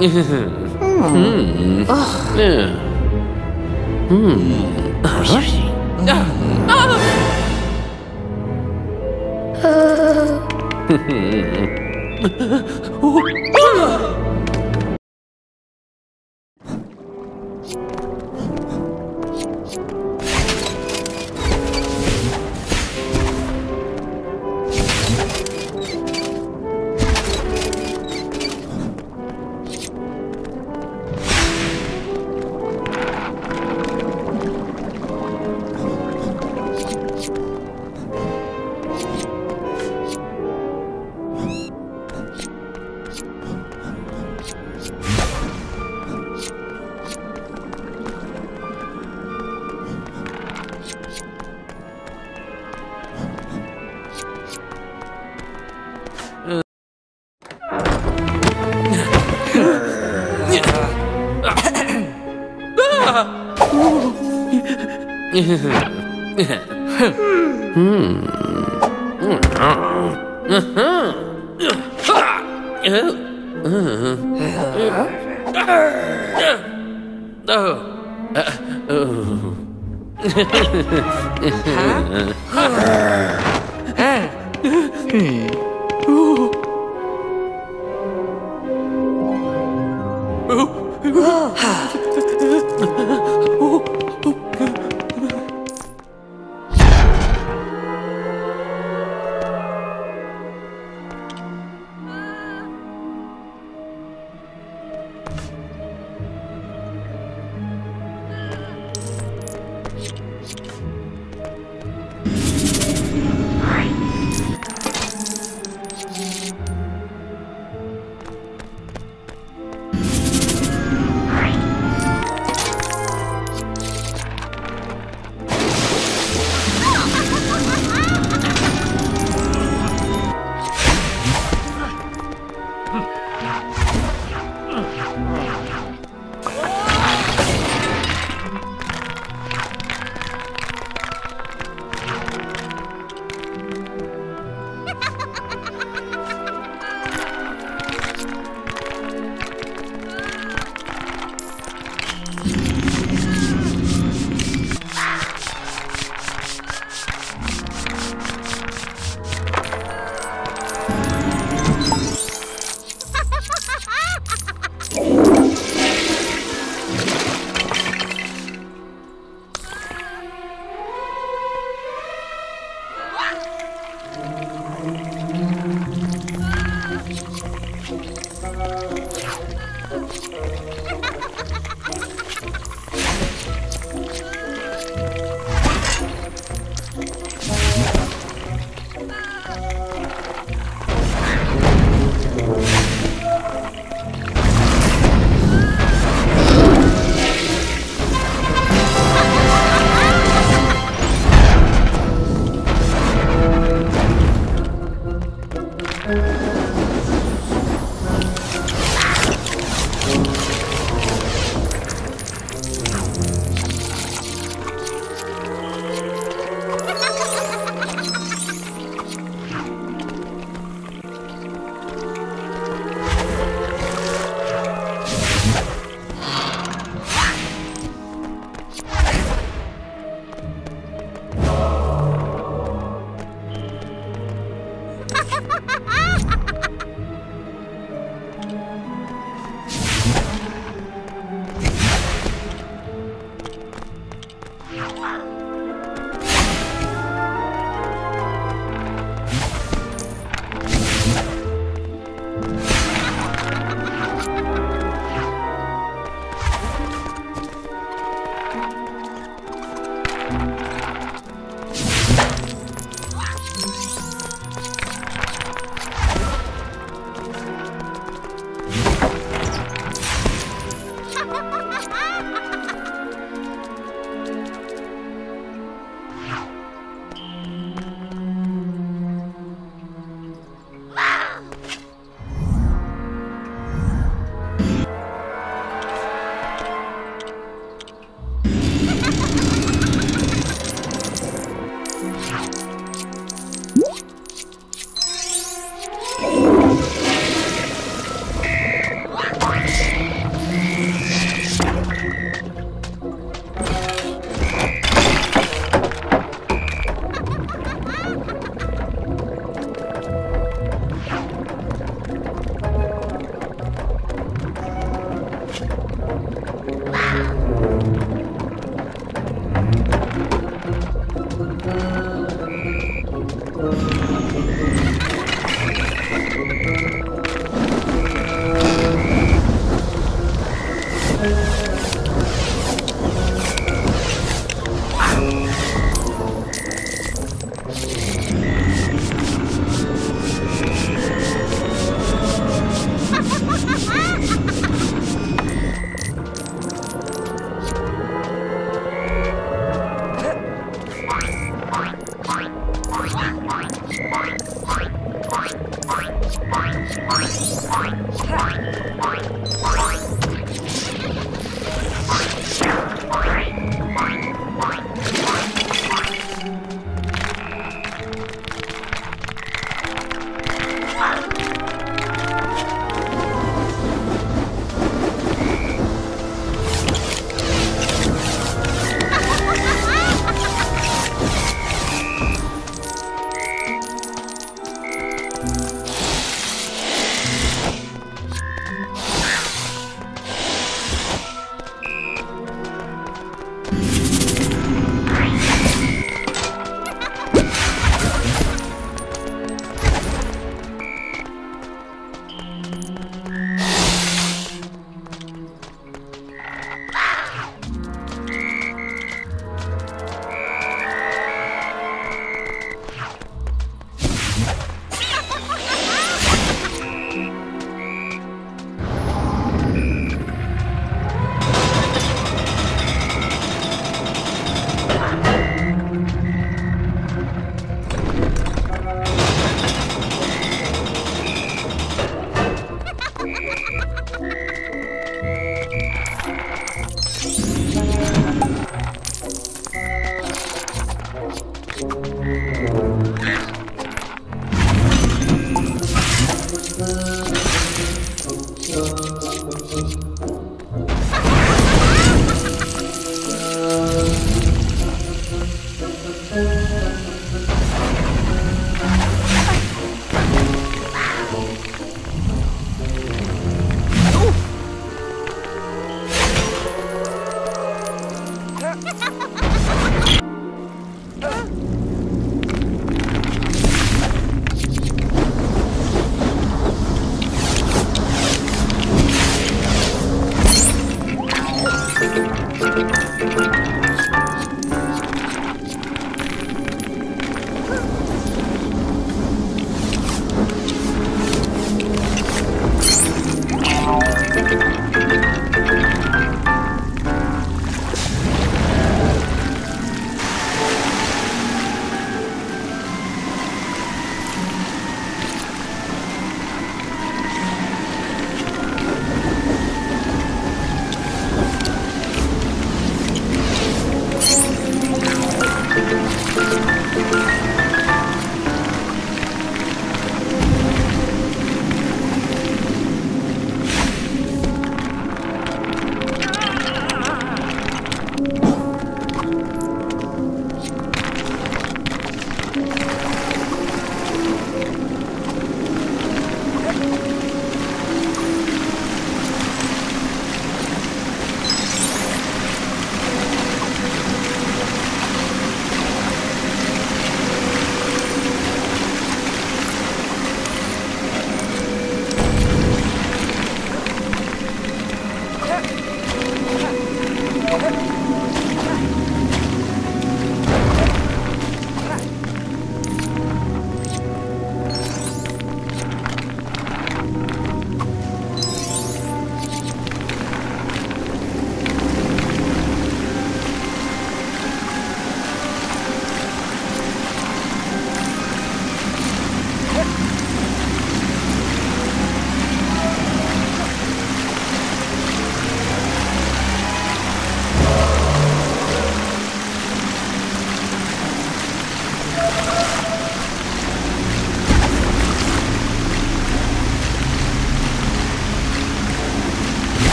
Mm-hmm.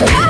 Ah!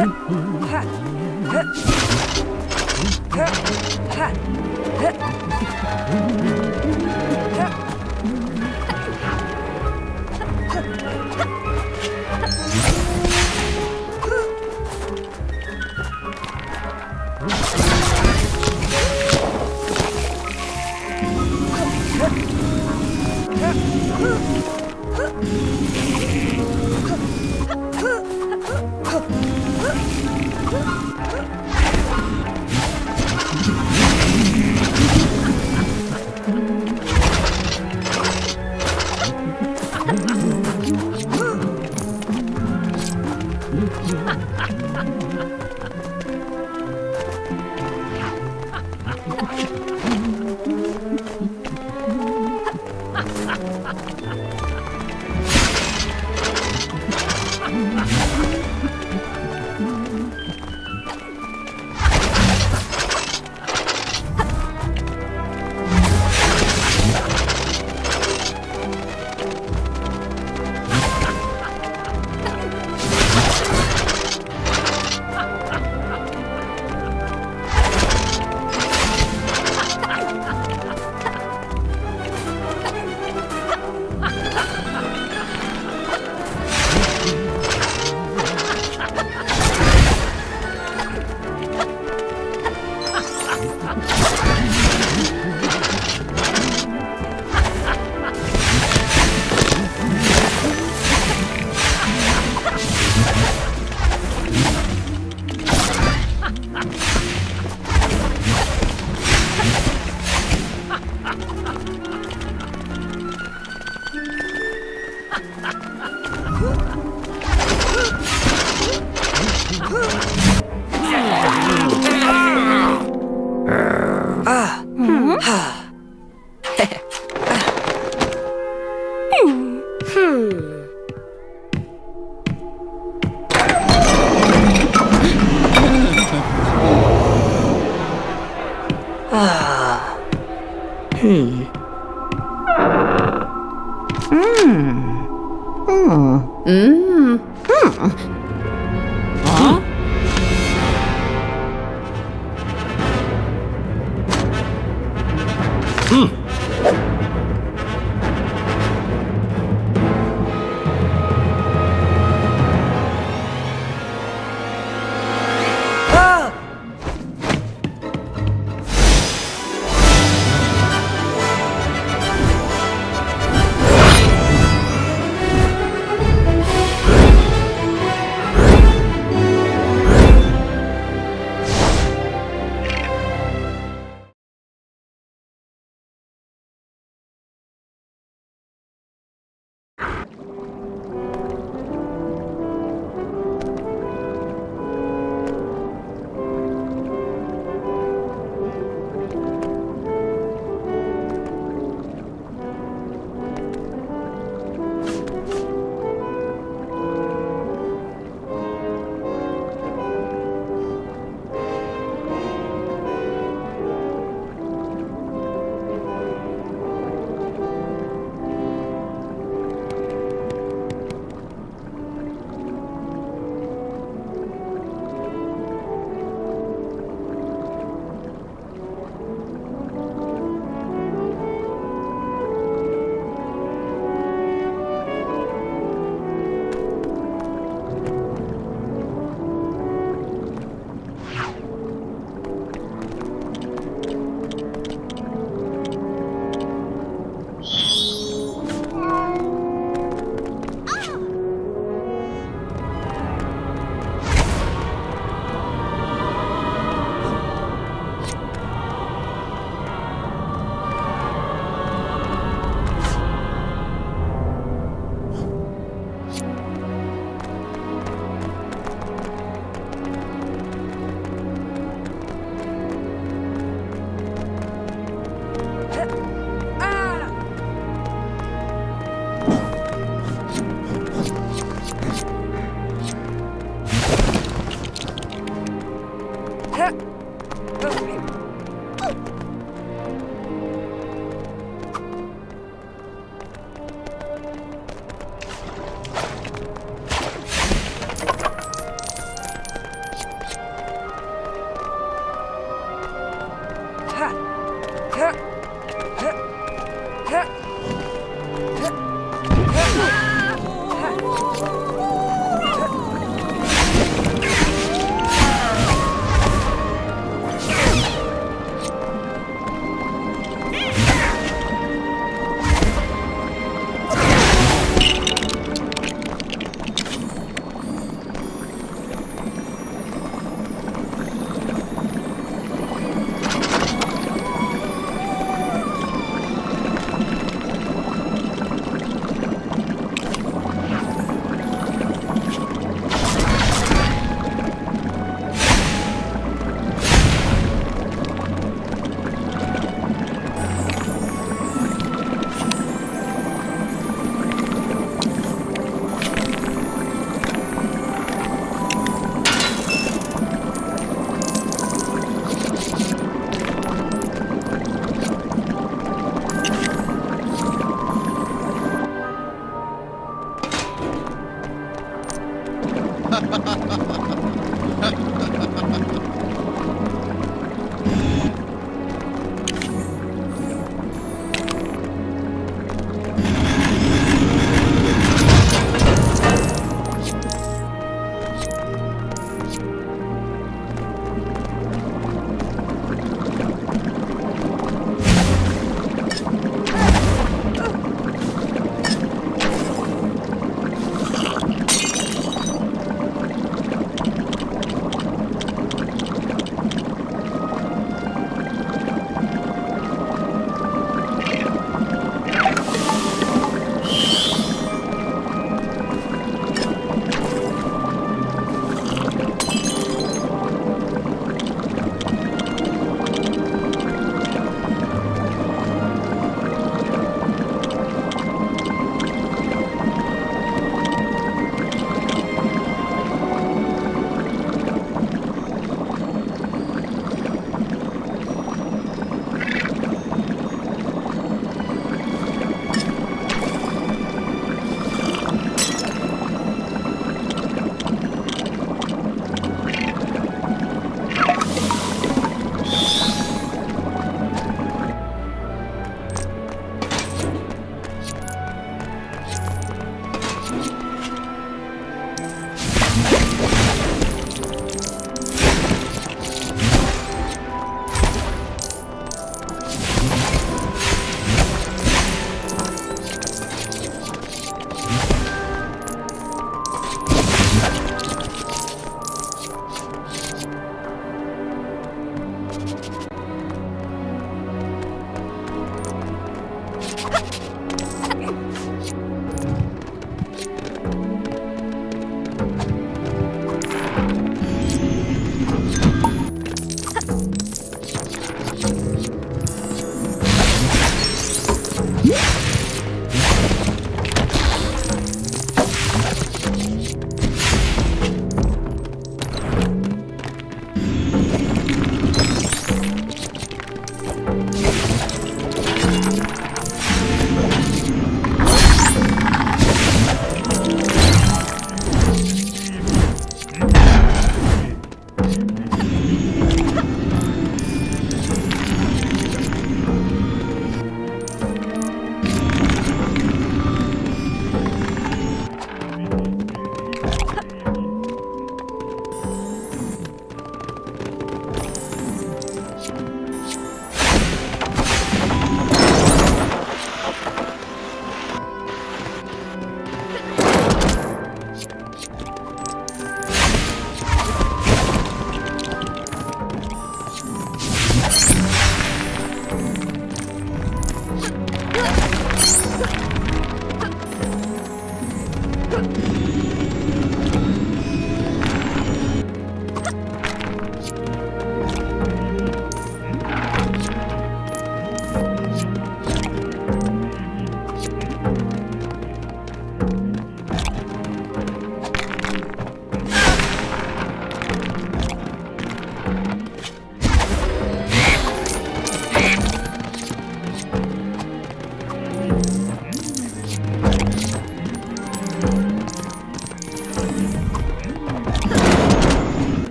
Huh.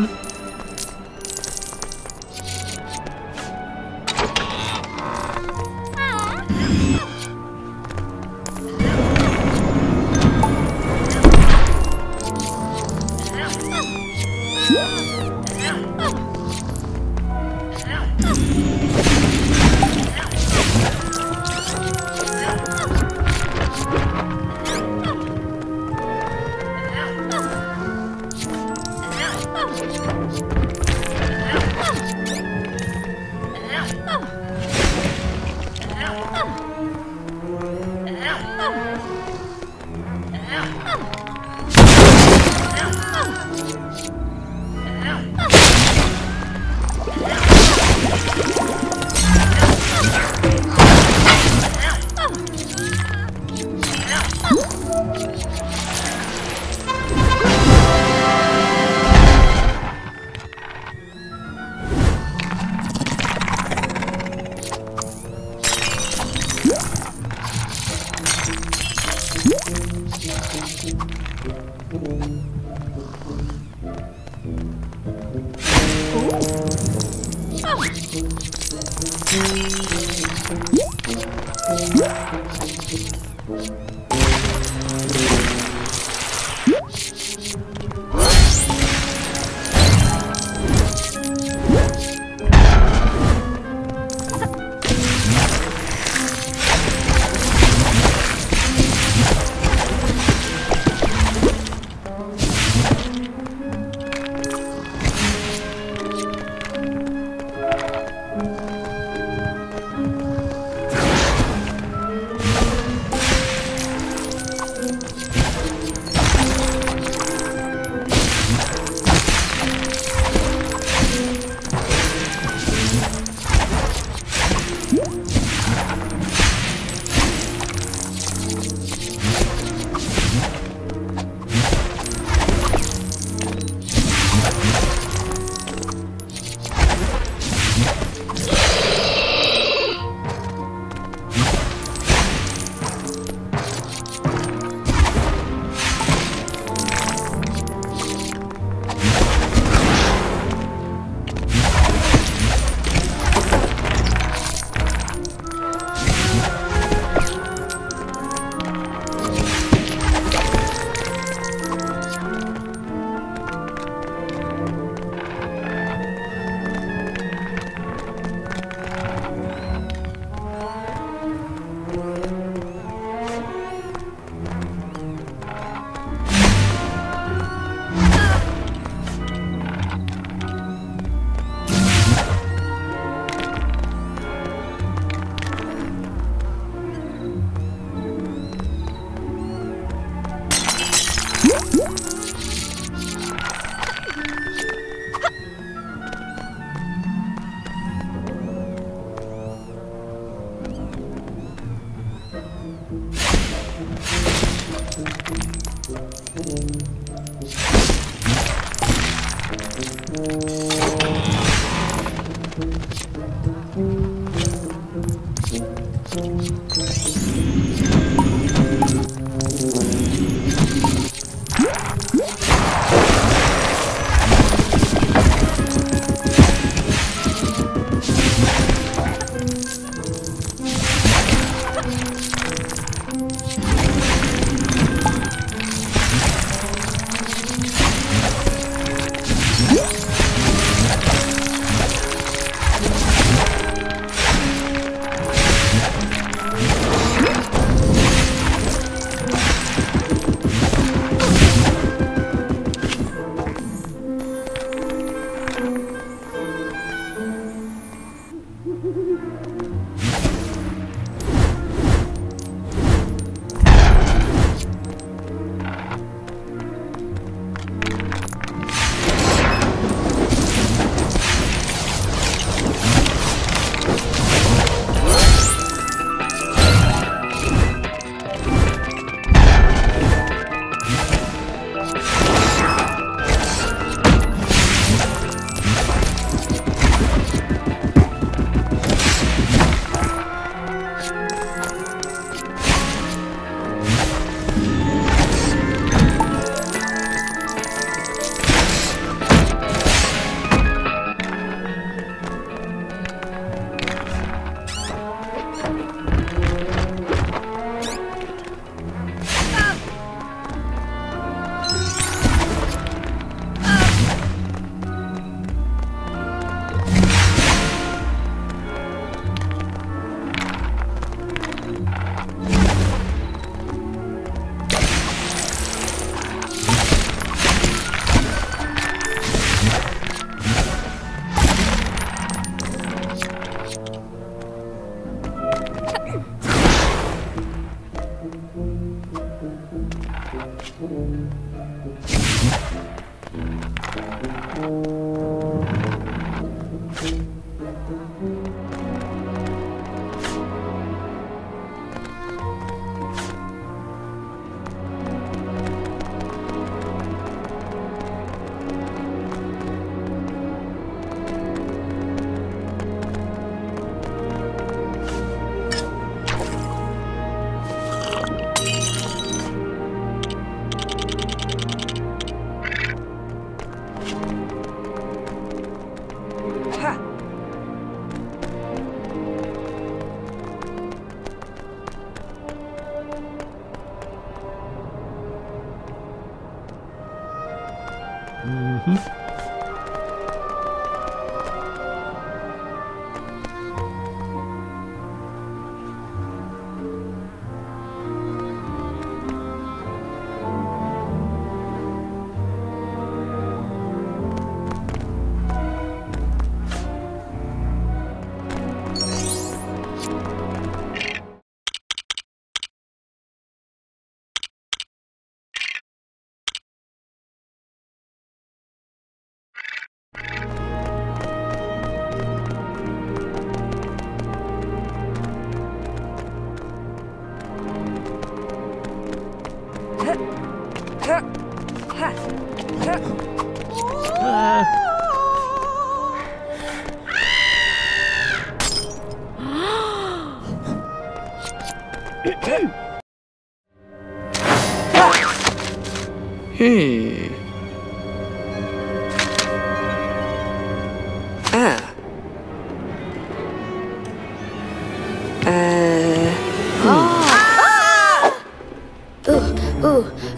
Ah!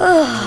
Whew.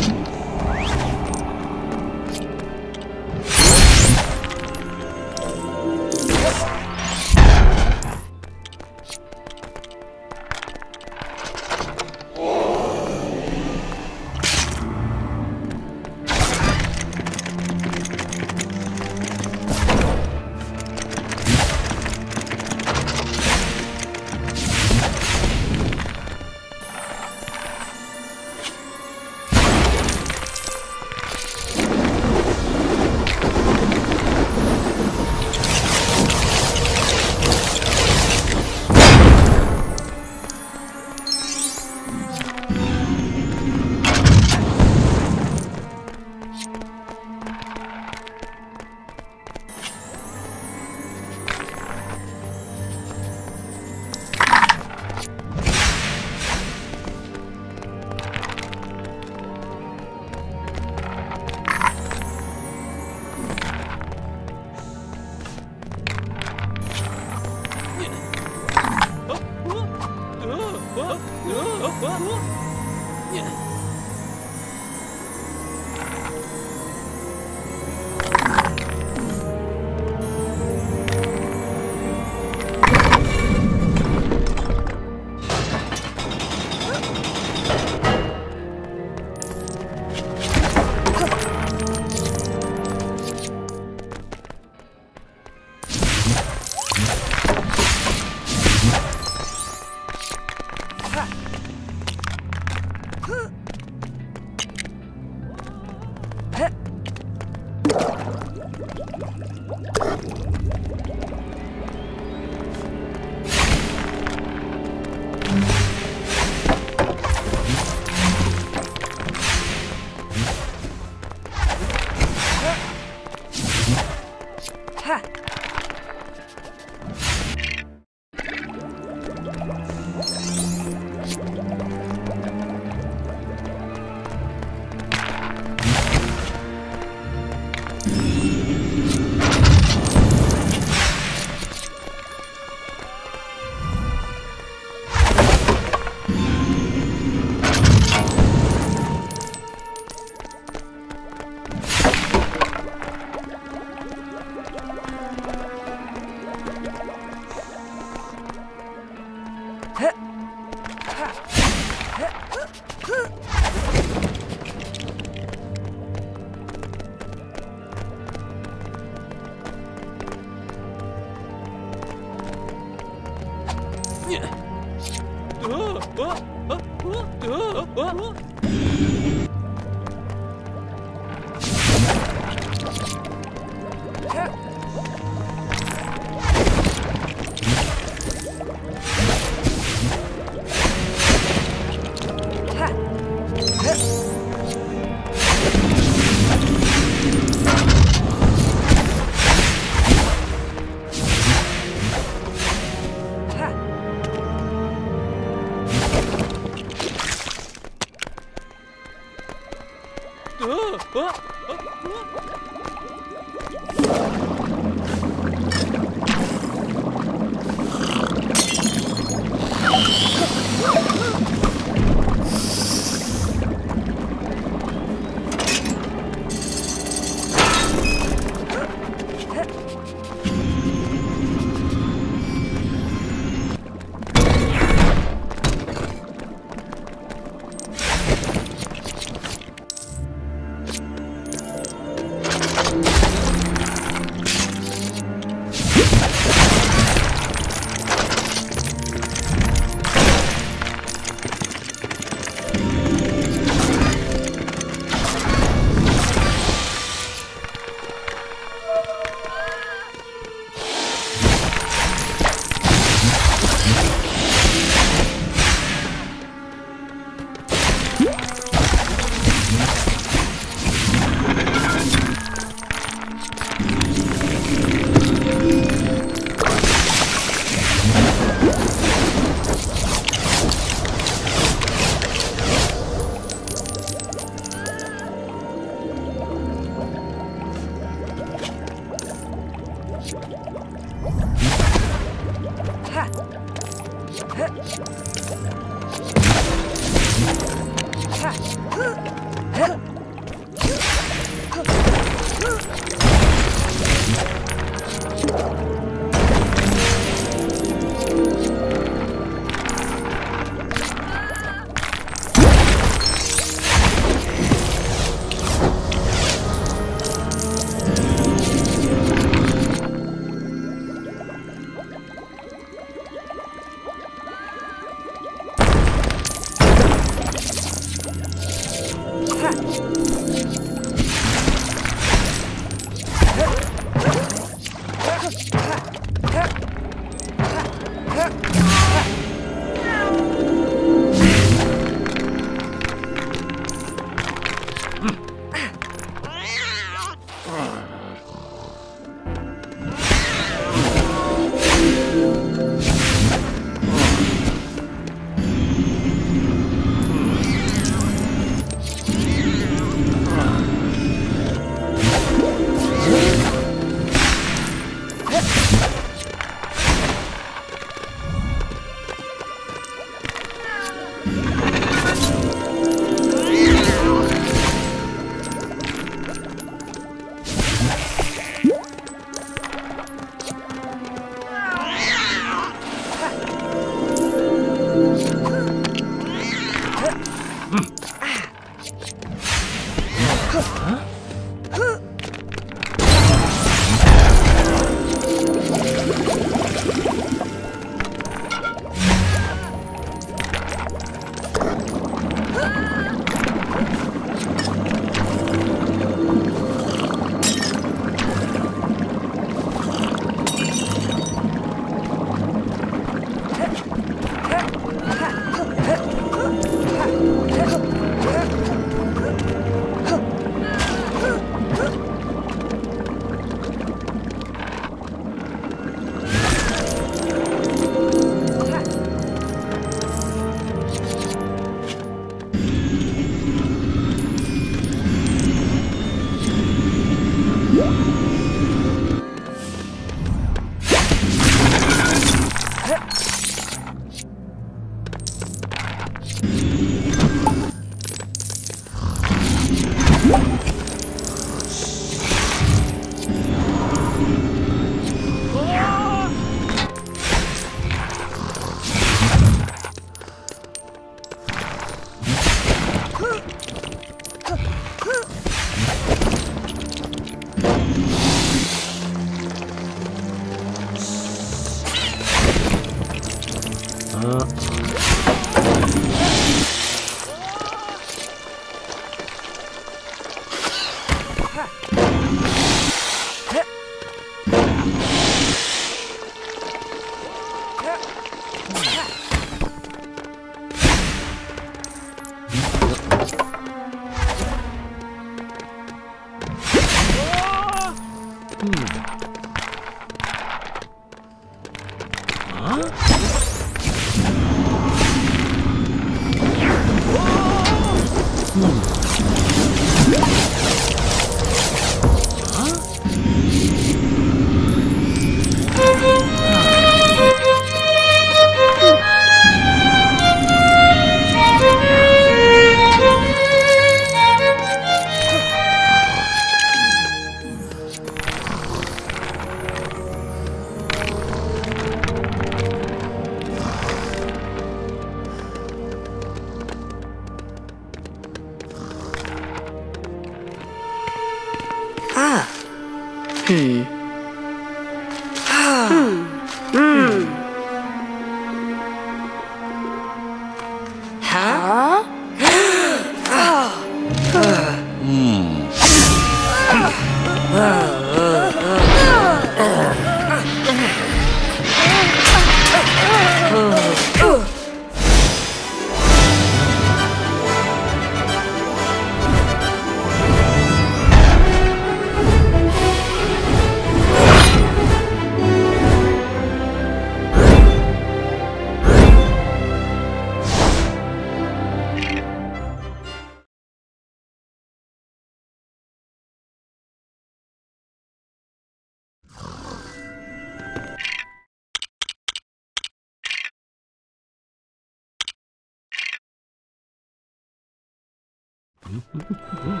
Uhum.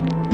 you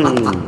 嗯。